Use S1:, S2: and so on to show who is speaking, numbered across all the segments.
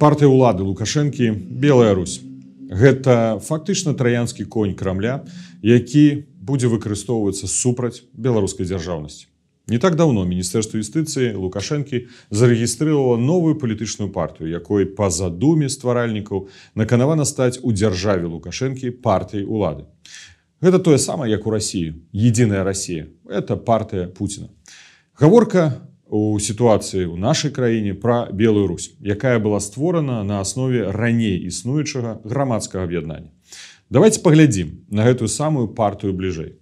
S1: партыя ўлады лукашэнкі белая Русь. Гэта фактычна траянскі конь крамля які будзе выкарыстоўвацца супраць беларускай дзяржаўнасці. Не так давно міністэрства юстыцыі лукашэнкі зарэгістрыравала новую палітычную партыю якой па задуме стваральнікаў наканавана стаць у дзяржаве лукашэнкі партыяй улады. Гэта тое самае як у рассію единая Россия это партыя Путина гаворка у сітуацыі ў нашай краіне пра белую Русь якая была створана на аснове раней існуючага грамадскага аб'яднання. Давайте паглядзім на гэтую самую партыю бліжэй.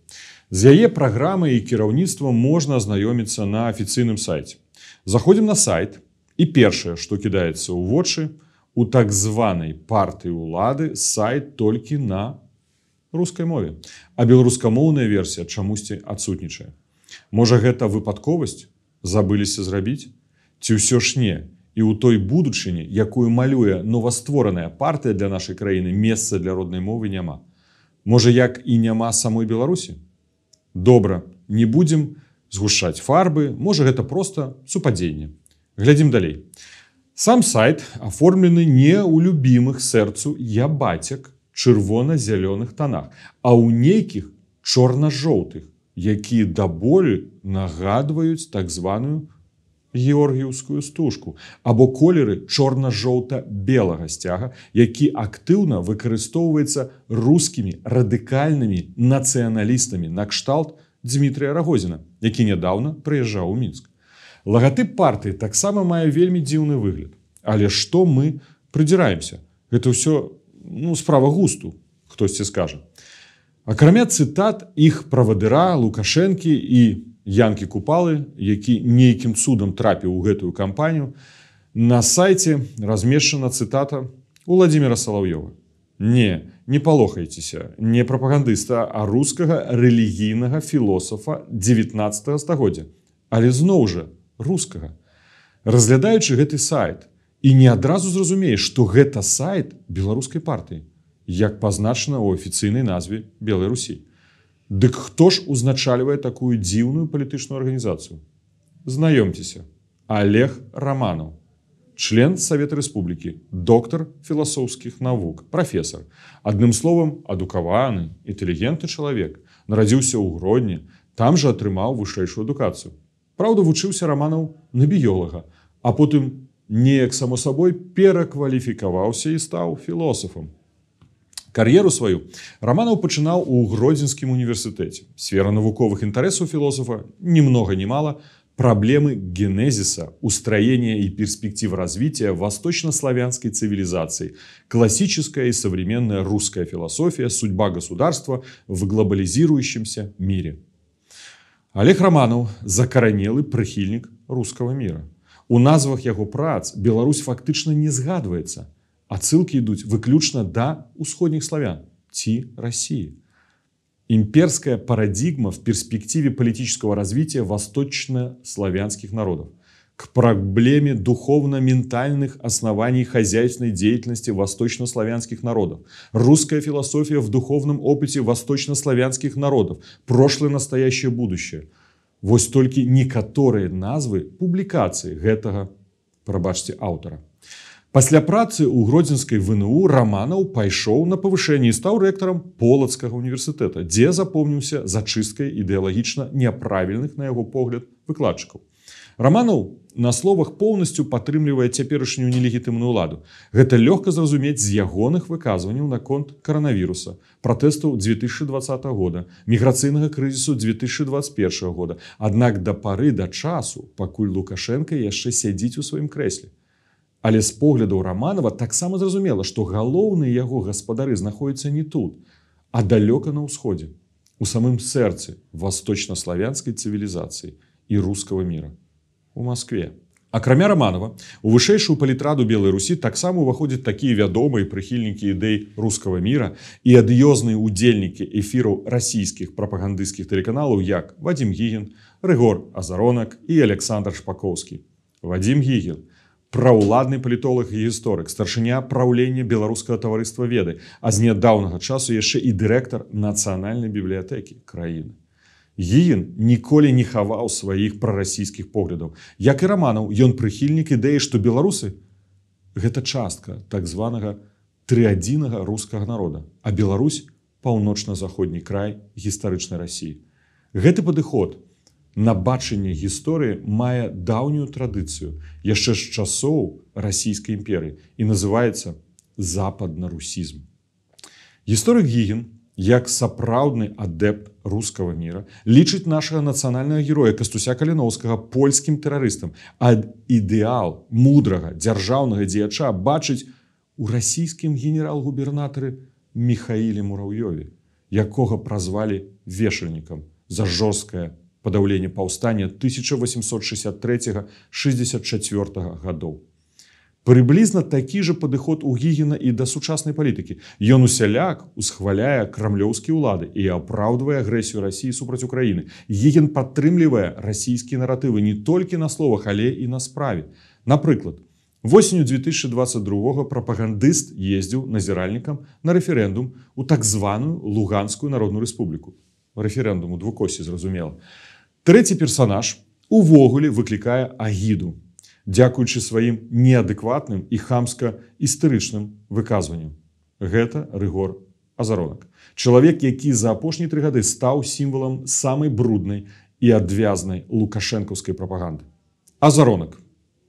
S1: З яе праграмай і кіраўніцтвам можна азнаёміцца на афіцыйным сайце. Заходзім на сайт і першае што кідаецца ў вочы у так званай партыі улады сайт толькі на рускай мове а беларускамоўная версія чамусьці адсутнічае. Можа гэта выпадковасць забыліся зрабіць ці ўсё ж не. І ў той будучыні якую малюе новаствораная партыя для нашай краіны месца для роднай мовы няма. Можа як і няма самой беларусі? Добра не будзем згушаць фарбы можа гэта просто супадзенне. Глядзім далей. Сам сайт аформлены не ў любімых сэрцу я бацяк чырвона-зялёных танах а ў нейкіх чорна-жоўтых якія да болю нагадваюць так званую георгіўскую стужку або колеры чорна-жоўта-белага сцяга, які актыўна выкарыстоўваецца рускімі радыкальнымі нацыяналістамі накшталт Дмітрия Рагозіна, які нядаўна прыязджаў у мінск. Лагатып партыі таксама мае вельмі дзіўны выгляд. Але што мы прыдзіраемся? Гэта ўсё ну, справа густу, хтосьці скажа. Акрамя цытат іх правадыра лукашэнкі і янкі купалы, які нейкім цудам трапіў у гэтую кампанію, на сайце размешчана цытата у владимира салаўёва. Не, не палохайцеся, не прапагандыста, а рускага рэлігійнага філосафа 19 стагоддзя, але зноў жа рускага. Разглядаючы гэты сайт і не адразу зразумееш, што гэта сайт беларускай партыі як пазначана ў афіцыйнай назве белой Русі. Дык хто ж узначальвае такую дзіўную палітычную арганізацыю? Знаёмцеся, Олег Раманаў, член Савета Рэспублікі, доктар філасофскіх навук, прафесор. Адным словам, адукаваны, інтэлігентны чалавек, нарадзіўся ў гродні, там жа атрымаў вышэйшую адукацыю. Праўда, вучыўся раманаў на біёлага, а потым неяк само сабой перакваліфікаваўся і стаў філосафам кар'еру сваю романаў пачынаў у гродзенскім універсітэце. Сфера навуковых інтарэсаў філосафа ни много ни мало проблемы генезиса устроения и перспектив развития восточнославянской цивилизации классическая и современная русская философия судьба государства в глобализирующемся мире. Олег романов закаранелы прыхільнік русского мира. У назвах яго прац Беларусь фактычна не згадваецца Адсылкі ідуць выключна да ўсходніх славян ці России. Имперская парадигма в перспективе политического развития восточнославянских народов к проблеме духовно-ментальных оснований хозяйственной деятельности восточнославянских народов, русская философия в духовном опыте восточнославянских народов, прошлое, настоящее, будущее. Вось только некоторые назвы публикации гэтага, пробачьте, автора. Пасля працы ў гродзенскай ВНУ раманаў пайшоў на павышэнне і стаў рэктарам полацкага універсітэта, дзе запомніўся зачысткай ідэалагічна няправільных на яго погляд выкладчыкаў. Раманаў на словах поўнасцю падтрымлівае цяперашнюю нелегітымную ладу. Гэта лёгка зразумець з ягоных выказванняў наконт каранавіруса, пратэстаў 2020 года, міграцыйнага крызісу 2021 года. Аднак да пары да часу, пакуль Лукашенко яшчэ сядзіць у сваім крэсле. Але з поглядаў раманова таксама зразумела, што галоўныя яго гаспадары знаходзяцца не тут, а далёка на ўсходзе, у самым сэрцы восточнославянскай цывілізацыі і рускага мира у Москве. Акрамя романова у вышэйшую палітраду белой Русі таксама уваходзяць такія вядомыя прыхільнікі ідэй рускага мира і адыёзныя удзельнікі эфіраў расійскіх прапагандысцкіх тэлеканалаў як Вадзім Гігін, Рыгор Азаронак і Александр Шпакоўскі. Вадзім Гігін, праўладны палітолог і гісторык старшыня праўлення беларускага таварыства веды а з нядаўнага часу яшчэ і дырэктар нацыянальнай бібліятэкі краіны Гін ніколі не хаваў сваіх прарасійскіх поглядаў як і раманаў ён прыхільнік ідэі што беларусы гэта частка так званага трыадзінага рускага народа, а Беларусь паўночна-заходні край гістарычнай рассіі. Гэты падыход на бачанне гісторыі мае даўнюю традыцыю яшчэ з часоў расійскай імперыі і называецца западна-русізм. Гісторык гігін, як сапраўдны адэпт рускага міра, лічыць нашага нацыянальнага героя кастуся каліноўскага польскім тэрарыстам, а ідэал мудрага дзяржаўнага дзеяча бачыць у расійскім генерал-губернатары Михаіле Мураўёве, якога празвалі вешальнікам за жорсткае падаўленне паўстання 1863-64 гадоў. Прыблізна такі же падыход у гігіна і да сучаснай палітыкі. Ён усяляк усхваляе крамлёўскія ўлады і апраўдвае агрэсію рассіі супраць Україніны. Гігін падтрымлівае расійскія наратывы не толькі на словах, але і на справе. Напрыклад, восенню 2022 прапагандыст ездзіў назіральнікам на рэферэндум у так званую луганскую народную рэспубліку. Рэферэндум у двукосі зразумела. Трэці персанаж увогуле выклікае агіду дзякуючы сваім неадэкватным і хамска-істэрычным выказванням. Гэта рыгор азаронак. Чалавек, які за апошнія тры гады стаў сімвалам самай бруднай і адвязнай лукашэнкаўскай прапаганды. Азаронак,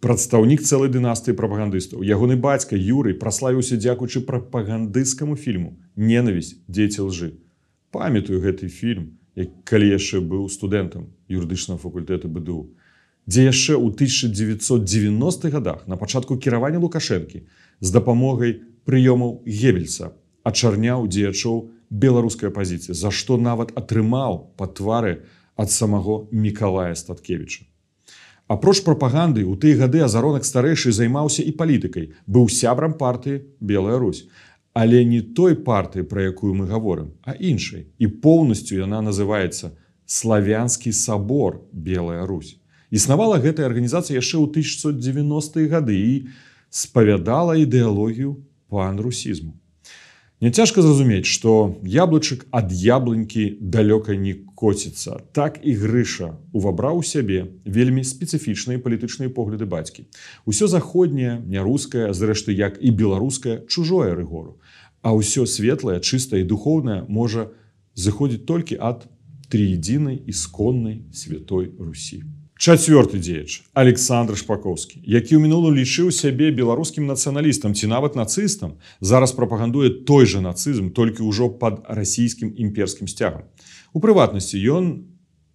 S1: прадстаўнік цэлай дынастыі прапагандыстаў. Ягоны бацька Юрый праславіўся дзякуючы прапагандысцкаму фільму Ненавість дзеці лжы. Памятаю гэты фільм, як калі яшчэ быў студэнтам юрыдычнага факультэта БДУ дзе яшчэ ў 1990-х годах на пачатку кіравання лукашэнкі з дапамогай прыёмаў гебельца ачарняў дзеячоў беларускай пазіцыі за што нават атрымаў па твары ад самого мікалая статкевича апроч прапаганды у тыя гады азаронак старэйшы займаўся і палітыкай быў сябрам партыі белая Русь але не той партыі пра якую мы гаворым а іншай і поўнасцю яна называется славянскі сабор белая Русь Існавала гэтая арганізацыя яшчэ ў 1990-е гады і спавядала ідэалогію пан-русізму. Няцяжка зразумець, што яблычык ад яблынькі далёка не коціцца. Так і грыша увабраў у сябе вельмі спецыфічныя палітычныя погляды бацькі. Усё заходняе, нярускае, зрэшты, як і беларускае чужое рыгору. А ўсё светлае, чыстае і духоўнае можа зыходзіць толькі ад трыедзінай ісконнай святой Русі. Чацвёрты дзеяч Александр Шпаковскі, які ў мінулым лічыў сябе беларускім нацыяналістам ці нават нацыстам, зараз прапагандуе той жа нацызм толькі ўжо пад расійскім імперскім сцягам. У прыватнасці ён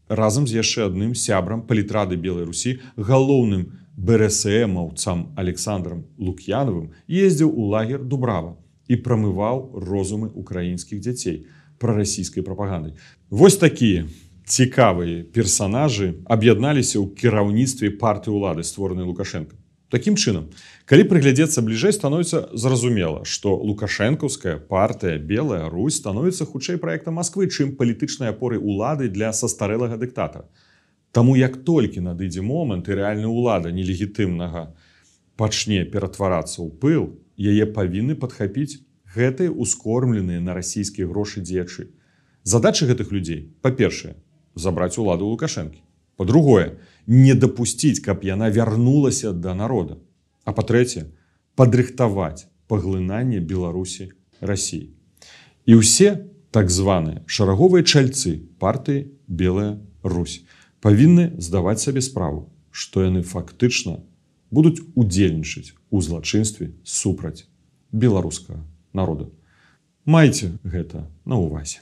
S1: разам з яшчэ адным сябрам палітрады белай Русі галоўным БРСМаўцам Александром Лук'янавым ездзіў у лагер Дубрава і прамываў розумы украінскіх дзяцей пра расійскай прапагандай. Вось такія цікавыя персонажы аб'ядналіся ў кіраўніцтве партыі ўлады створанай лукашенко Такім чынам калі прыглядзецца бліжэй становіцца зразумела што лукашэнкаўская партыя белая Русь становіцца хутчэй проекта Москвы чым палітычнай апоры улады для састарэлага дыктатара. Таму як толькі надыдзе момант і рэальная ўлада нелегітымнага пачне ператварацца ў пыл яе павінны падхапіць гэтыя ускормленыя на расійскія грошы дзечы задачы гэтых людзей па-першае забраць уладу лукашэнкі по-другое не дапусціць каб яна вярнулася да народа. А па-трэцяе падрыхтаваць паглынанне беларусі Росіі і ўсе так званыя шараговыя чальцы партыі белая Русь павінны здаваць сабе справу што яны фактычна будуць удзельнічаць у злачынстве супраць беларускага народа. Майце гэта на увазе